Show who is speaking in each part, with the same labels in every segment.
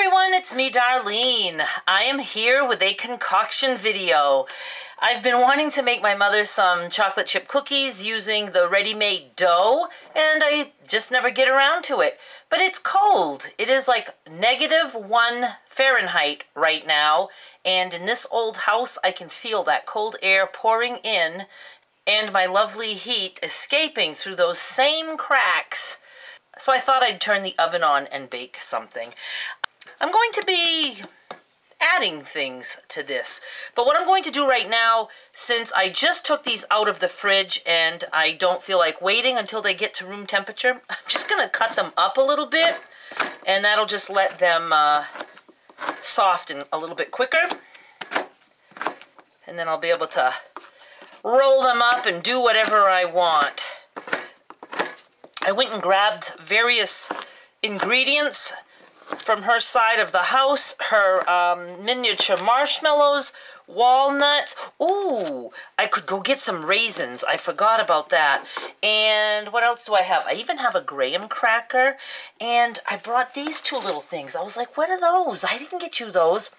Speaker 1: everyone, it's me Darlene. I am here with a concoction video. I've been wanting to make my mother some chocolate chip cookies using the ready-made dough and I just never get around to it. But it's cold. It is like negative one Fahrenheit right now and in this old house I can feel that cold air pouring in and my lovely heat escaping through those same cracks. So I thought I'd turn the oven on and bake something. I'm going to be adding things to this. But what I'm going to do right now, since I just took these out of the fridge and I don't feel like waiting until they get to room temperature, I'm just going to cut them up a little bit and that'll just let them uh, soften a little bit quicker. And then I'll be able to roll them up and do whatever I want. I went and grabbed various ingredients from her side of the house, her um, miniature marshmallows, walnuts. Ooh, I could go get some raisins. I forgot about that. And what else do I have? I even have a graham cracker. And I brought these two little things. I was like, what are those? I didn't get you those.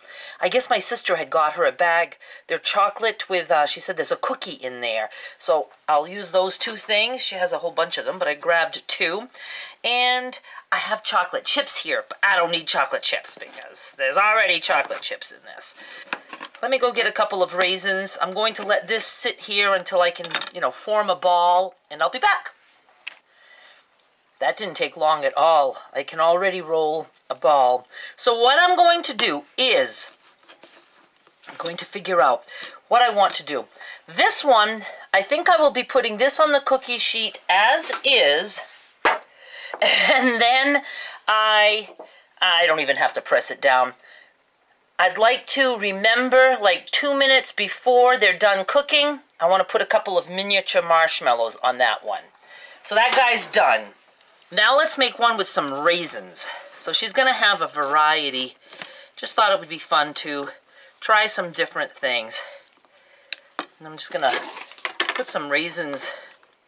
Speaker 1: I guess my sister had got her a bag. They're chocolate with, uh, she said there's a cookie in there. So I'll use those two things. She has a whole bunch of them, but I grabbed two. And I have chocolate chips here, but I don't need chocolate chips because there's already chocolate chips in this. Let me go get a couple of raisins. I'm going to let this sit here until I can, you know, form a ball, and I'll be back. That didn't take long at all. I can already roll a ball. So what I'm going to do is, I'm going to figure out what I want to do. This one, I think I will be putting this on the cookie sheet as is, and then I, I don't even have to press it down. I'd like to remember like two minutes before they're done cooking, I want to put a couple of miniature marshmallows on that one. So that guy's done. Now let's make one with some raisins. So she's going to have a variety. Just thought it would be fun to try some different things. And I'm just going to put some raisins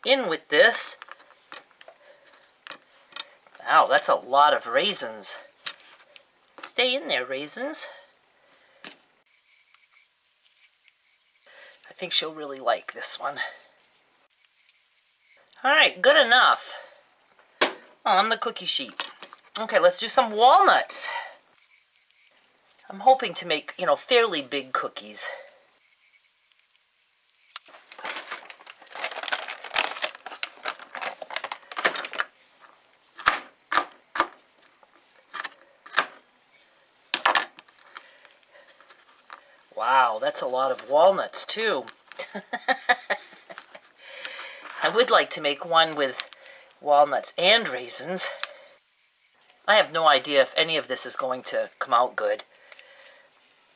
Speaker 1: in with this. Wow, that's a lot of raisins. Stay in there, raisins. I think she'll really like this one. Alright, good enough. Oh, On the cookie sheet. Okay, let's do some walnuts. I'm hoping to make, you know, fairly big cookies. Wow, that's a lot of walnuts too. I would like to make one with walnuts and raisins. I have no idea if any of this is going to come out good.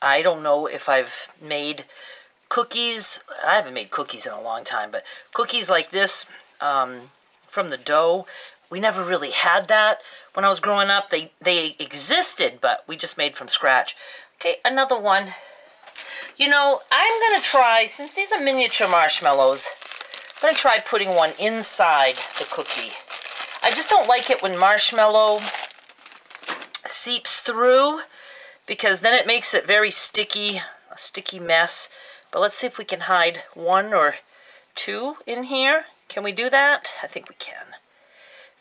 Speaker 1: I don't know if I've made cookies. I haven't made cookies in a long time, but cookies like this um, from the dough, we never really had that when I was growing up. They, they existed, but we just made from scratch. Okay, another one. You know, I'm going to try, since these are miniature marshmallows, I'm going to try putting one inside the cookie. I just don't like it when marshmallow seeps through because then it makes it very sticky, a sticky mess. But let's see if we can hide one or two in here. Can we do that? I think we can.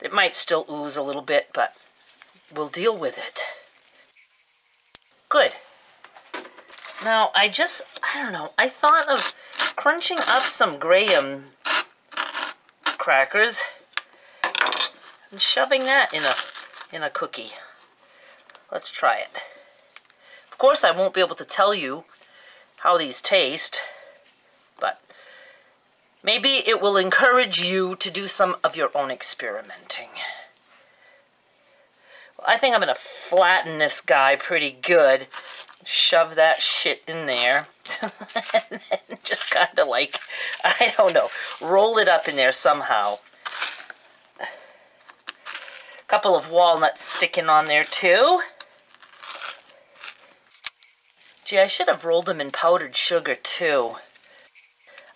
Speaker 1: It might still ooze a little bit, but we'll deal with it. Good. Now, I just, I don't know, I thought of crunching up some graham um, crackers and shoving that in a, in a cookie. Let's try it. Of course, I won't be able to tell you how these taste, but maybe it will encourage you to do some of your own experimenting. Well, I think I'm going to flatten this guy pretty good shove that shit in there. and then just kind of like, I don't know, roll it up in there somehow. A couple of walnuts sticking on there too. Gee, I should have rolled them in powdered sugar too.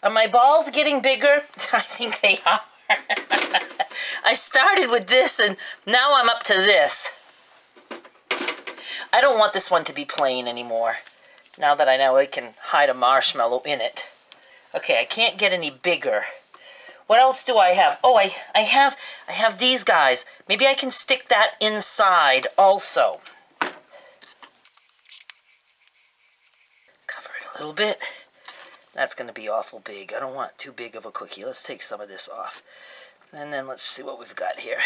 Speaker 1: Are my balls getting bigger? I think they are. I started with this and now I'm up to this. I don't want this one to be plain anymore. Now that I know I can hide a marshmallow in it. Okay, I can't get any bigger. What else do I have? Oh, I, I have I have these guys. Maybe I can stick that inside also. Cover it a little bit. That's going to be awful big. I don't want too big of a cookie. Let's take some of this off. And then let's see what we've got here.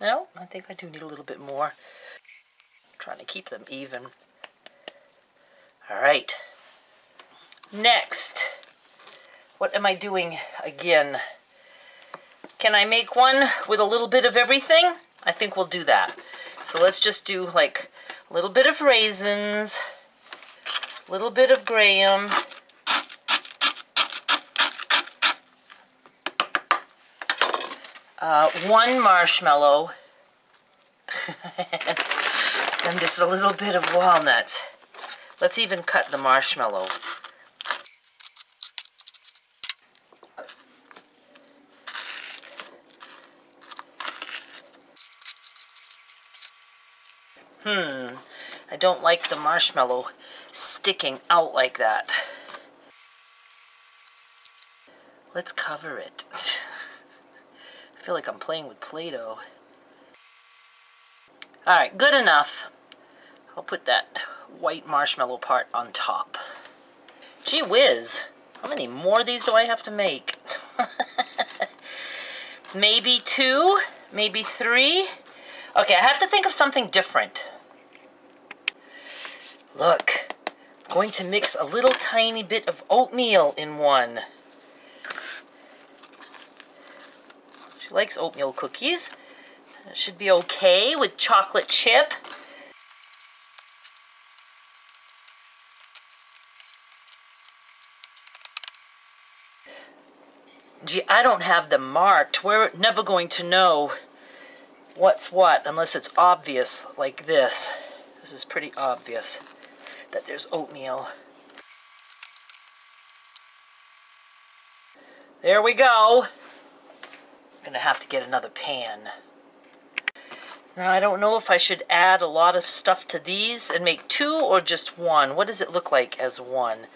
Speaker 1: Well, I think I do need a little bit more. I'm trying to keep them even. All right. Next, what am I doing again? Can I make one with a little bit of everything? I think we'll do that. So let's just do like a little bit of raisins, a little bit of graham, uh, one marshmallow, and just a little bit of walnuts. Let's even cut the marshmallow. Hmm, I don't like the marshmallow sticking out like that. Let's cover it. I feel like I'm playing with Play-Doh. Alright, good enough. I'll put that white marshmallow part on top. Gee whiz, how many more of these do I have to make? maybe two, maybe three. Okay, I have to think of something different. Look, I'm going to mix a little tiny bit of oatmeal in one. She likes oatmeal cookies. It should be okay with chocolate chip. Gee, I don't have them marked. We're never going to know what's what unless it's obvious like this. This is pretty obvious that there's oatmeal. There we go. I'm gonna have to get another pan. Now I don't know if I should add a lot of stuff to these and make two or just one. What does it look like as one?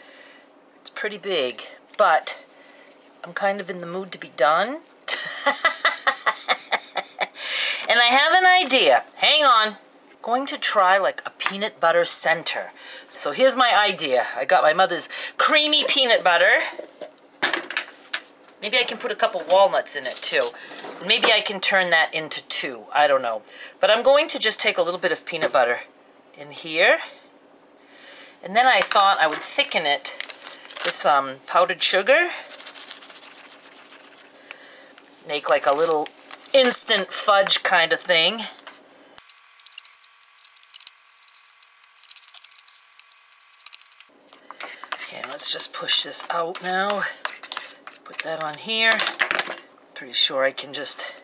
Speaker 1: It's pretty big, but I'm kind of in the mood to be done. and I have an idea. Hang on. Going to try like a peanut butter center. So here's my idea. I got my mother's creamy peanut butter. Maybe I can put a couple walnuts in it too. Maybe I can turn that into two. I don't know. But I'm going to just take a little bit of peanut butter in here. And then I thought I would thicken it with some powdered sugar make like a little instant fudge kind of thing. Okay, let's just push this out now. That on here. Pretty sure I can just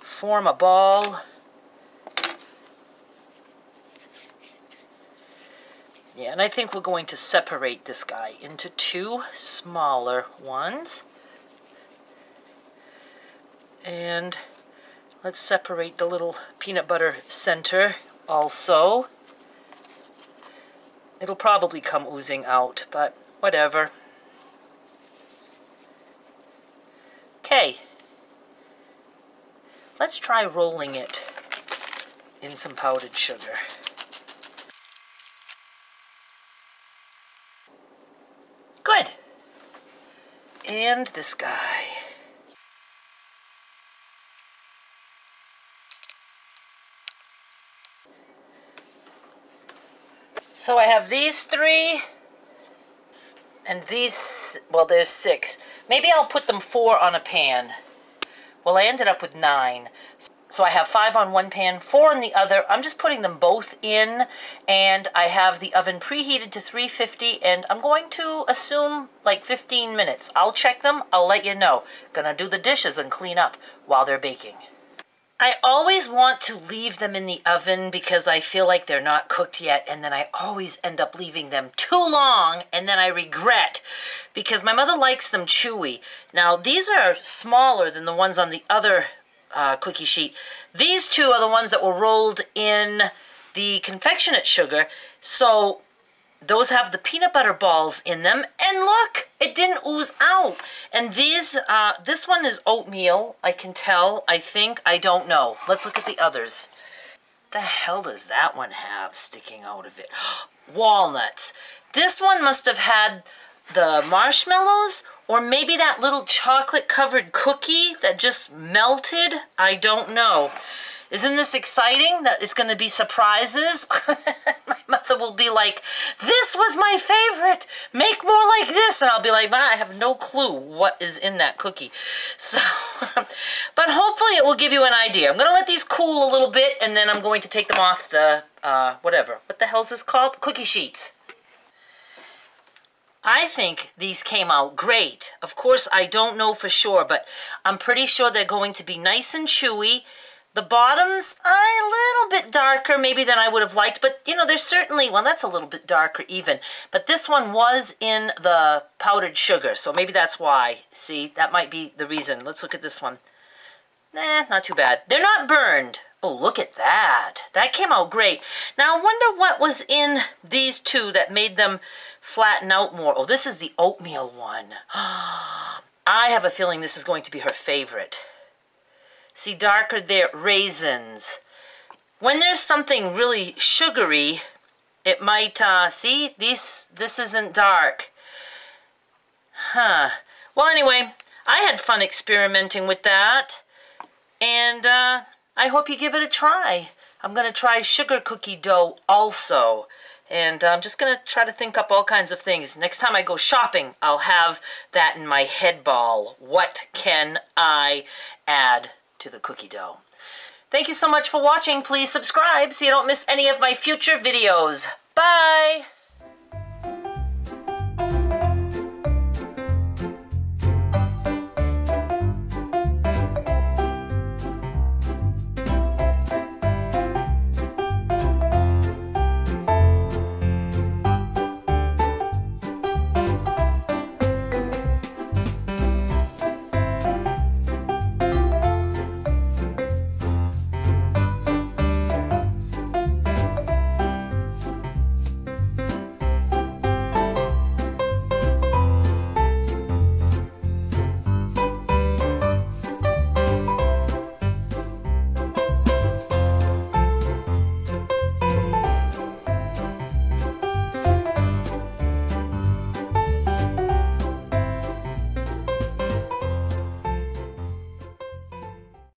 Speaker 1: form a ball. Yeah, and I think we're going to separate this guy into two smaller ones. And let's separate the little peanut butter center also. It'll probably come oozing out, but whatever. Okay. Let's try rolling it in some powdered sugar. Good. And this guy. So I have these three and these, well there's six. Maybe I'll put them four on a pan. Well, I ended up with nine. So I have five on one pan, four on the other. I'm just putting them both in, and I have the oven preheated to 350, and I'm going to assume like 15 minutes. I'll check them. I'll let you know. Gonna do the dishes and clean up while they're baking. I always want to leave them in the oven because I feel like they're not cooked yet and then I always end up leaving them too long and then I regret because my mother likes them chewy. Now these are smaller than the ones on the other uh, cookie sheet. These two are the ones that were rolled in the confectionate sugar. So those have the peanut butter balls in them. And look, didn't ooze out. And these, uh, this one is oatmeal. I can tell, I think, I don't know. Let's look at the others. The hell does that one have sticking out of it? Walnuts. This one must have had the marshmallows or maybe that little chocolate covered cookie that just melted. I don't know. Isn't this exciting that it's going to be surprises? mother will be like, this was my favorite. Make more like this. And I'll be like, I have no clue what is in that cookie. So, but hopefully it will give you an idea. I'm going to let these cool a little bit and then I'm going to take them off the, uh, whatever. What the hell is this called? Cookie sheets. I think these came out great. Of course, I don't know for sure, but I'm pretty sure they're going to be nice and chewy the bottoms, a little bit darker maybe than I would have liked, but you know, there's certainly, well, that's a little bit darker even. But this one was in the powdered sugar, so maybe that's why. See, that might be the reason. Let's look at this one. Nah, not too bad. They're not burned. Oh, look at that. That came out great. Now, I wonder what was in these two that made them flatten out more. Oh, this is the oatmeal one. I have a feeling this is going to be her favorite. See, darker there, raisins. When there's something really sugary, it might, uh, see, this, this isn't dark. Huh. Well, anyway, I had fun experimenting with that. And uh, I hope you give it a try. I'm going to try sugar cookie dough also. And I'm just going to try to think up all kinds of things. Next time I go shopping, I'll have that in my head ball. What can I add to the cookie dough. Thank you so much for watching. Please subscribe so you don't miss any of my future videos. Bye!